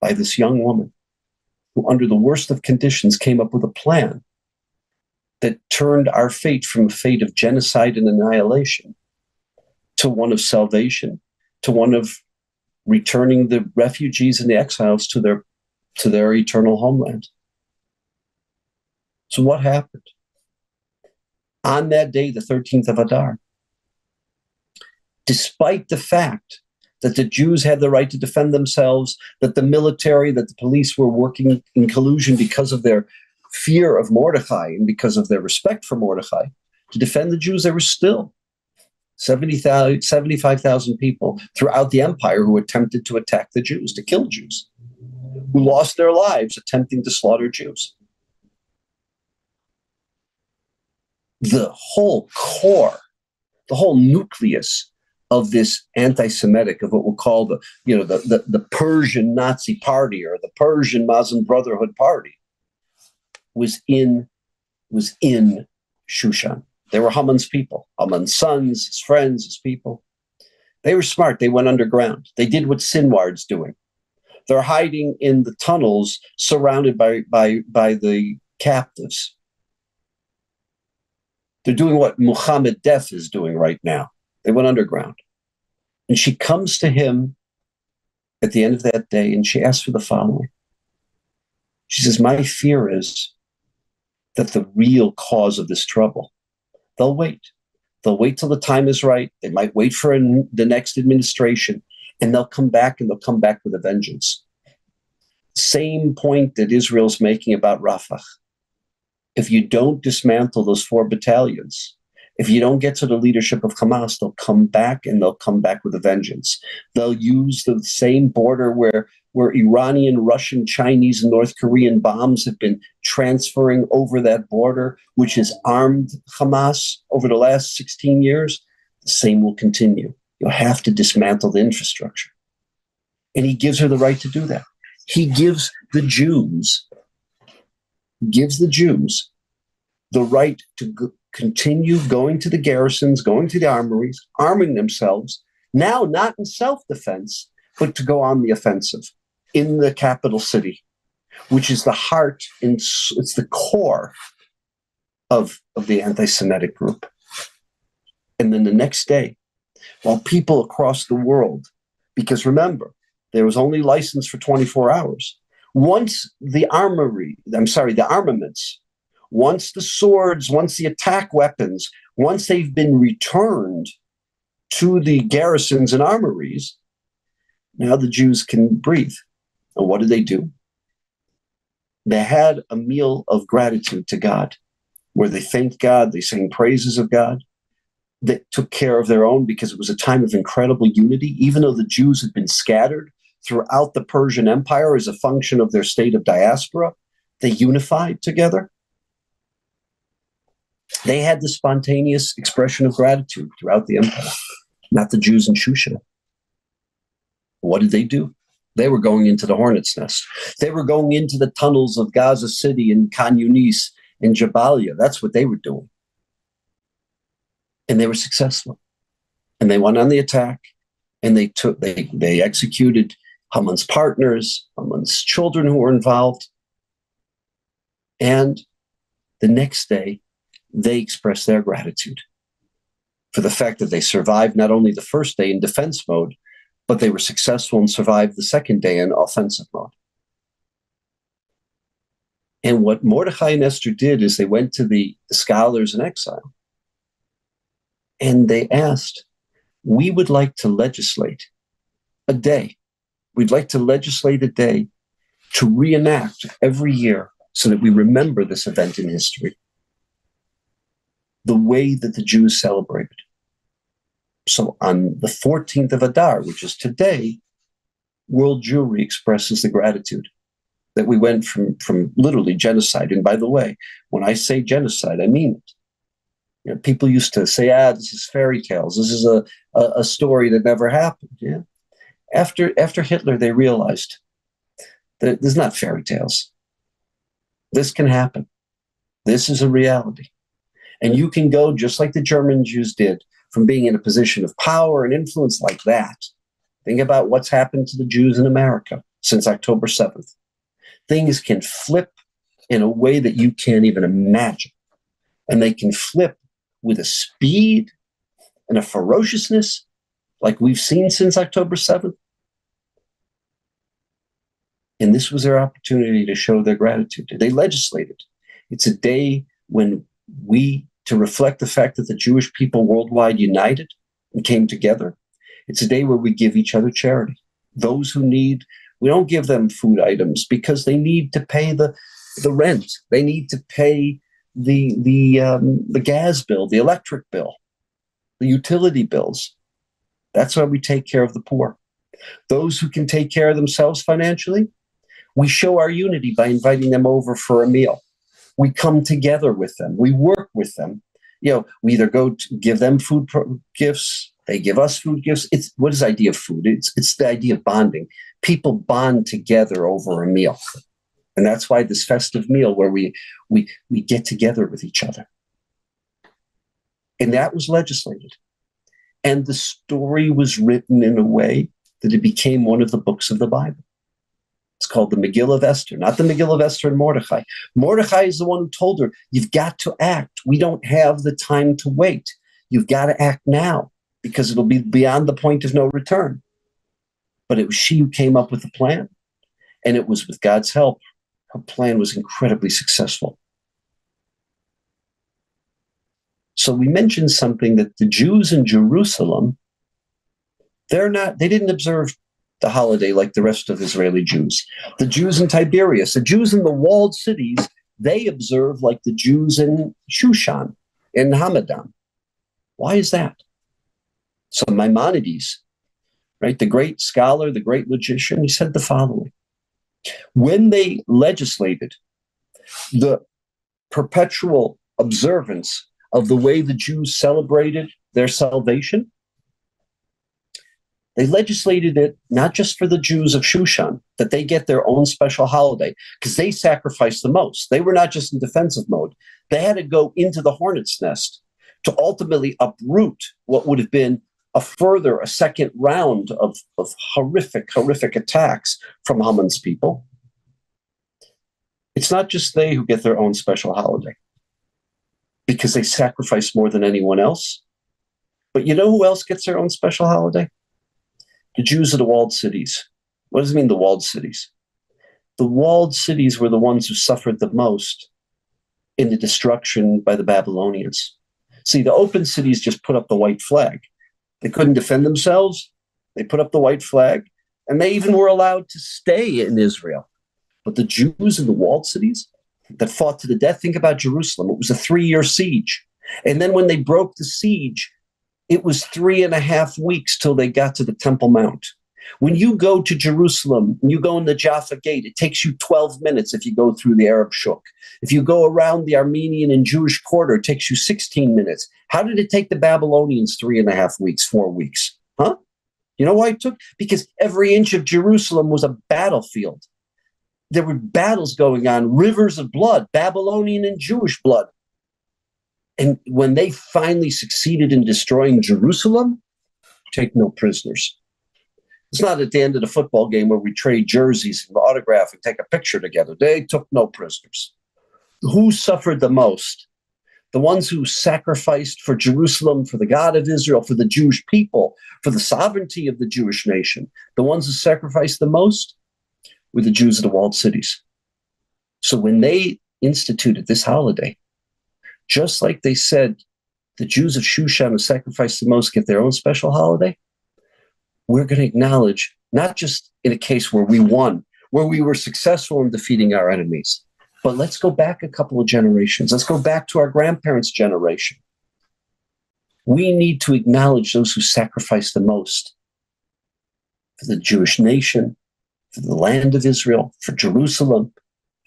by this young woman who, under the worst of conditions, came up with a plan that turned our fate from a fate of genocide and annihilation to one of salvation, to one of returning the refugees and the exiles to their to their eternal homeland. So what happened? On that day, the 13th of Adar, despite the fact that the Jews had the right to defend themselves, that the military, that the police were working in collusion because of their fear of Mordechai and because of their respect for Mordechai, to defend the Jews, there were still 70, 75,000 people throughout the empire who attempted to attack the Jews, to kill Jews, who lost their lives attempting to slaughter Jews. The whole core, the whole nucleus of this anti-Semitic, of what we'll call the, you know, the, the, the Persian Nazi party or the Persian Muslim Brotherhood party, was in was in Shushan. They were Haman's people, Haman's sons, his friends, his people. They were smart. They went underground. They did what Sinwar's doing. They're hiding in the tunnels surrounded by, by, by the captives. They're doing what Muhammad Deif is doing right now. They went underground. And she comes to him at the end of that day and she asks for the following. She says, My fear is that the real cause of this trouble they'll wait. They'll wait till the time is right. They might wait for the next administration, and they'll come back and they'll come back with a vengeance. Same point that Israel's making about Rafah. If you don't dismantle those four battalions, if you don't get to the leadership of Hamas, they'll come back and they'll come back with a vengeance. They'll use the same border where where Iranian, Russian, Chinese, and North Korean bombs have been transferring over that border, which has armed Hamas over the last 16 years, the same will continue. You'll have to dismantle the infrastructure. And he gives her the right to do that. He gives the Jews, gives the Jews the right to continue going to the garrisons, going to the armories, arming themselves, now not in self defense, but to go on the offensive in the capital city, which is the heart and it's the core of, of the anti Semitic group. And then the next day, while people across the world, because remember, there was only license for 24 hours. Once the armory, I'm sorry, the armaments, once the swords, once the attack weapons, once they've been returned to the garrisons and armories, now the Jews can breathe. And what did they do? They had a meal of gratitude to God, where they thanked God, they sang praises of God, they took care of their own because it was a time of incredible unity, even though the Jews had been scattered throughout the Persian Empire as a function of their state of diaspora. They unified together. They had the spontaneous expression of gratitude throughout the empire, not the Jews in Shushan. What did they do? They were going into the hornet's nest. They were going into the tunnels of Gaza City and Khan Yunis and Jabalia. That's what they were doing. And they were successful. And they went on the attack and they took they they executed Haman's partners, Haman's children who were involved. And the next day, they express their gratitude for the fact that they survived not only the first day in defense mode, but they were successful and survived the second day in offensive mode. And what Mordechai and Esther did is they went to the, scholars in exile and they asked, We would like to legislate a day. We'd like to legislate a day to reenact every year so that we remember this event in history the way that the Jews celebrated. So on the 14th of Adar, which is today, World Jewry expresses the gratitude that we went from, from literally genocide. And by the way, when I say genocide, I mean it. You know, people used to say, ah, this is fairy tales. This is a, a, a story that never happened. Yeah. After, after Hitler, they realized that this is not fairy tales. This can happen. This is a reality. And you can go just like the German Jews did from being in a position of power and influence like that. Think about what's happened to the Jews in America since October 7th. Things can flip in a way that you can't even imagine. And they can flip with a speed and a ferociousness like we've seen since October 7th. And this was their opportunity to show their gratitude. They legislated. It's a day when we, to reflect the fact that the Jewish people worldwide united and came together, it's a day where we give each other charity. Those who need, we don't give them food items because they need to pay the, the rent. They need to pay the the um, the gas bill, the electric bill, the utility bills. That's why we take care of the poor. Those who can take care of themselves financially, we show our unity by inviting them over for a meal. We come together with them. We work with them. You know, we either go give them food pro- gifts, they give us food gifts. It's what is the idea of food? It's it's the idea of bonding. People bond together over a meal. And that's why this festive meal where we we we get together with each other. And that was legislated. And the story was written in a way that it became one of the books of the Bible. It's called the Megillah of Esther, not the Megillah of Esther and Mordechai. Mordechai is the one who told her, You've got to act. We don't have the time to wait. You've got to act now because it'll be beyond the point of no return. But it was she who came up with the plan. And it was with God's help her plan was incredibly successful. So we mentioned something that the Jews in Jerusalem, they're not, they didn't observe the holiday like the rest of Israeli Jews. The Jews in Tiberias, the Jews in the walled cities, they observe like the Jews in Shushan, in Hamadan. Why is that? So Maimonides, right, the great scholar, the great logician, he said the following when they legislated the perpetual observance of the way the Jews celebrated their salvation, they legislated it not just for the Jews of Shushan, that they get their own special holiday, because they sacrificed the most. They were not just in defensive mode, they had to go into the hornet's nest to ultimately uproot what would have been a further, a second round of, of horrific, horrific attacks from Haman's people. It's not just they who get their own special holiday because they sacrifice more than anyone else. But you know who else gets their own special holiday? The Jews of the walled cities. What does it mean, the walled cities? The walled cities were the ones who suffered the most in the destruction by the Babylonians. See, the open cities just put up the white flag. They couldn't defend themselves. They put up the white flag, and they even were allowed to stay in Israel. But the Jews in the walled cities that fought to the death, think about Jerusalem. It was a three year siege. And then when they broke the siege, it was three and a half weeks till they got to the Temple Mount. When you go to Jerusalem and you go in the Jaffa Gate, it takes you 12 minutes if you go through the Arab Shuk. If you go around the Armenian and Jewish quarter, it takes you 16 minutes. How did it take the Babylonians three and a half weeks, four weeks? Huh? You know why it took? Because every inch of Jerusalem was a battlefield. There were battles going on, rivers of blood, Babylonian and Jewish blood. And when they finally succeeded in destroying Jerusalem, take no prisoners. It's not at the end of the football game where we trade jerseys and autograph and take a picture together. They took no prisoners. Who suffered the most? The ones who sacrificed for Jerusalem, for the God of Israel, for the Jewish people, for the sovereignty of the Jewish nation. The ones who sacrificed the most were the Jews of the walled cities. So when they instituted this holiday, just like they said the Jews of Shushan who sacrificed the most get their own special holiday, we're going to acknowledge not just in a case where we won, where we were successful in defeating our enemies, but let's go back a couple of generations. Let's go back to our grandparents' generation. We need to acknowledge those who sacrificed the most for the Jewish nation, for the land of Israel, for Jerusalem,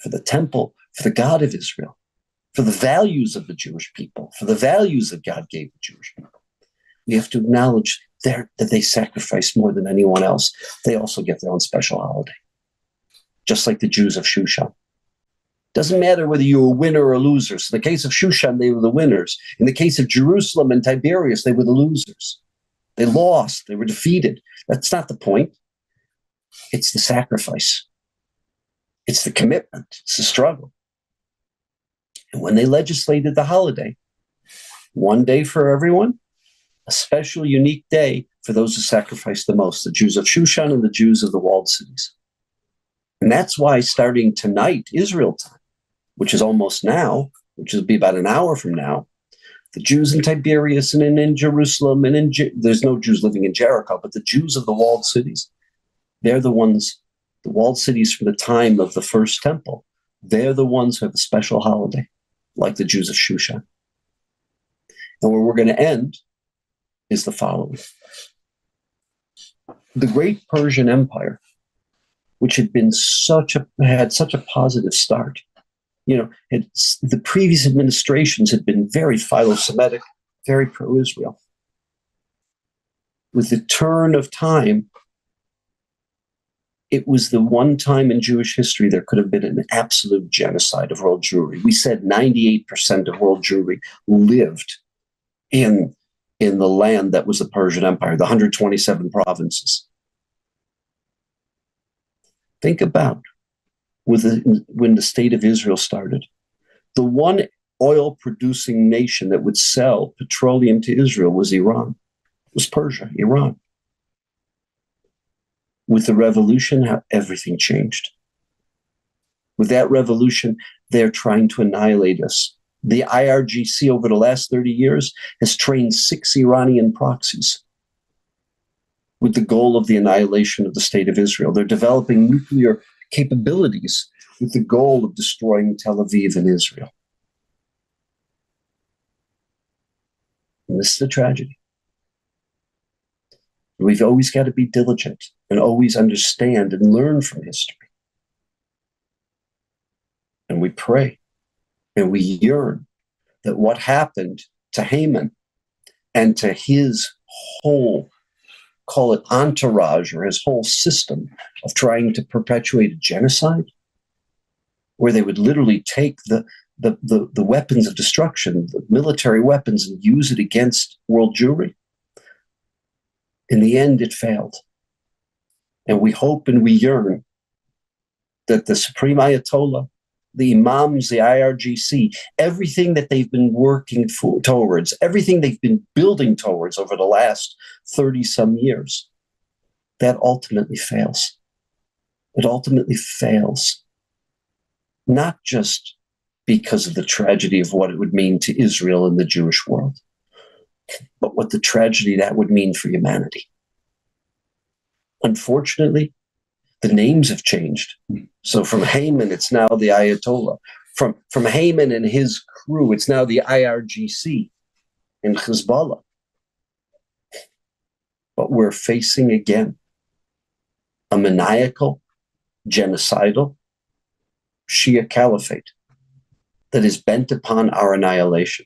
for the temple, for the God of Israel, for the values of the Jewish people, for the values that God gave the Jewish people. We have to acknowledge that they sacrifice more than anyone else. They also get their own special holiday, just like the Jews of Shushan. Doesn't matter whether you're a winner or a loser. So in the case of Shushan, they were the winners. In the case of Jerusalem and Tiberias, they were the losers. They lost, they were defeated. That's not the point. It's the sacrifice, it's the commitment, it's the struggle. And when they legislated the holiday, one day for everyone, a special, unique day for those who sacrificed the most the Jews of Shushan and the Jews of the walled cities. And that's why starting tonight, Israel time, which is almost now, which will be about an hour from now, the Jews in Tiberias and in, in Jerusalem and in Je- there's no Jews living in Jericho, but the Jews of the walled cities, they're the ones, the walled cities from the time of the first temple. They're the ones who have a special holiday, like the Jews of Shushan. And where we're going to end is the following. The great Persian Empire, which had been such a had such a positive start, you know, the previous administrations had been very philo-Semitic, very pro-Israel. With the turn of time, it was the one time in Jewish history there could have been an absolute genocide of world Jewry. We said 98% of world Jewry lived in, in the land that was the Persian Empire, the 127 provinces. Think about with the, when the state of Israel started. The one oil producing nation that would sell petroleum to Israel was Iran, it was Persia, Iran. With the revolution, everything changed. With that revolution, they're trying to annihilate us. The IRGC over the last 30 years has trained six Iranian proxies with the goal of the annihilation of the state of Israel. They're developing nuclear capabilities with the goal of destroying Tel Aviv and Israel. And this is a tragedy. We've always got to be diligent and always understand and learn from history. And we pray and we yearn that what happened to Haman and to his whole call it entourage or his whole system of trying to perpetuate a genocide, where they would literally take the, the, the, the weapons of destruction, the military weapons, and use it against world Jewry. In the end, it failed. And we hope and we yearn that the Supreme Ayatollah the imams, the IRGC, everything that they've been working for, towards, everything they've been building towards over the last 30 some years, that ultimately fails. It ultimately fails. Not just because of the tragedy of what it would mean to Israel and the Jewish world, but what the tragedy that would mean for humanity. Unfortunately, the names have changed. So from Haman, it's now the Ayatollah. From, from Haman and his crew, it's now the IRGC and Hezbollah. But we're facing again a maniacal, genocidal Shia caliphate that is bent upon our annihilation.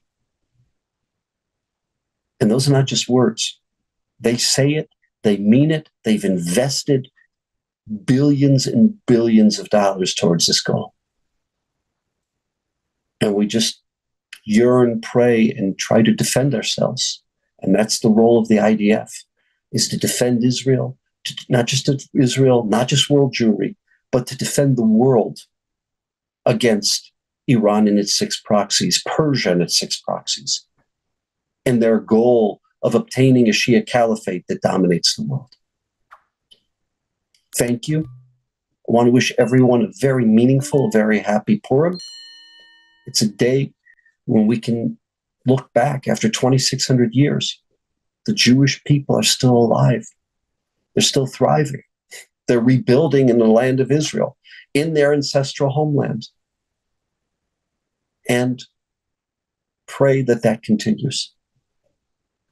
And those are not just words. They say it, they mean it, they've invested billions and billions of dollars towards this goal. And we just yearn, pray, and try to defend ourselves. And that's the role of the IDF, is to defend Israel, to, not just Israel, not just world Jewry, but to defend the world against Iran and its six proxies, Persia and its six proxies, and their goal of obtaining a Shia caliphate that dominates the world thank you. I want to wish everyone a very meaningful, very happy Purim. It's a day when we can look back after 2,600 years. The Jewish people are still alive, they're still thriving, they're rebuilding in the land of Israel, in their ancestral homeland. And pray that that continues.